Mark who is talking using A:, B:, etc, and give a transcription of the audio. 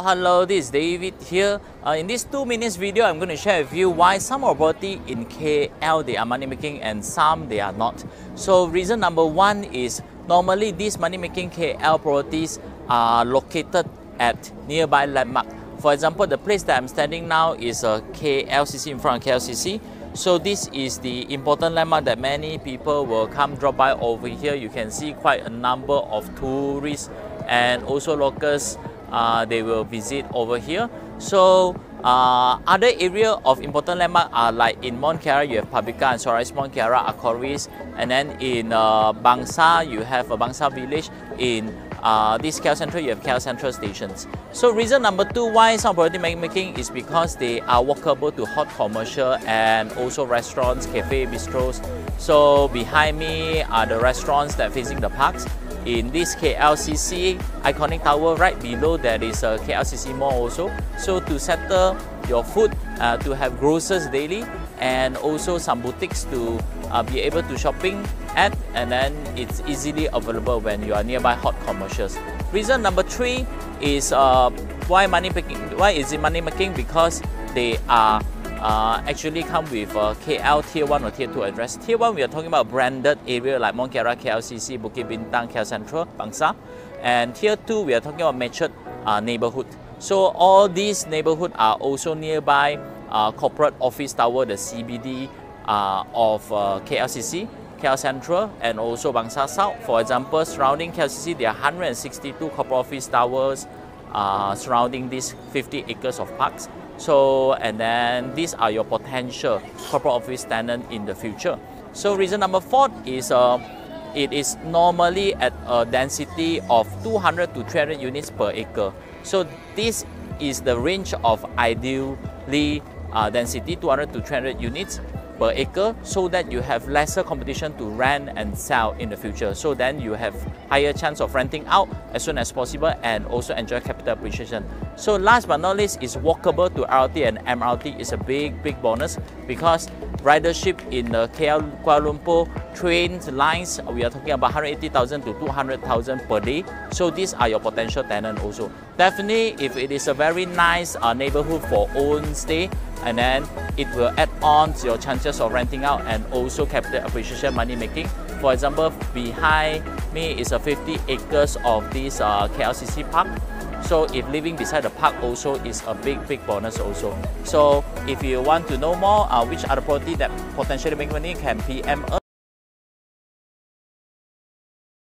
A: hello, this is David here. Uh, in this two minutes video, I'm going to share with you why some are property in KL they are money making and some they are not. So reason number one is normally these money making KL properties are located at nearby landmark. For example, the place that I'm standing now is a KLCC in front of KLCC. So this is the important landmark that many people will come drop by over here. You can see quite a number of tourists and also locals uh, they will visit over here. So uh, other area of important landmark are like in Mont Kiara you have Publika and Sunrise Mont Kiara Aquaris and then in uh, Bangsar you have a Bangsar village in uh, this KL Central you have KL Central stations. So reason number two why some property making is because they are walkable to hot commercial and also restaurants, cafe, bistros. So behind me are the restaurants that facing the parks in this KLCC iconic tower right below there is a KLCC mall also. So to settle your food uh, to have grocers daily and also some boutiques to uh, be able to shopping at and then it's easily available when you are nearby hot commercials. Reason number three is uh, why money making why is it money making? Because they are uh, actually come with a KL Tier 1 or Tier 2 address. Tier 1, we are talking about branded area like Mont KLCC, Bukit Bintang, KL Central, Bangsar. And Tier 2, we are talking about matured uh, neighborhood. So all these neighborhood are also nearby uh, corporate office tower, the CBD uh, of uh, KLCC, KL Central, and also Bangsar South. For example, surrounding KLCC, there are 162 corporate office towers uh, surrounding these 50 acres of parks. So, and then these are your potential corporate office tenant in the future. So reason number four is uh, it is normally at a density of 200 to 300 units per acre. So this is the range of ideally uh, density 200 to 300 units per acre so that you have lesser competition to rent and sell in the future. So then you have higher chance of renting out as soon as possible and also enjoy capital appreciation. So last but not least is walkable to LRT and MRT is a big, big bonus because ridership in the KL Kuala Lumpur train lines, we are talking about 180,000 to 200,000 per day. So these are your potential tenant also. Definitely, if it is a very nice uh, neighborhood for own stay, and then it will add on to your chances of renting out and also capital appreciation money making. For example, behind me is a 50 acres of this uh, KLCC park. So if living beside the park also is a big, big bonus also. So if you want to know more uh, which other property that potentially make money can PM us.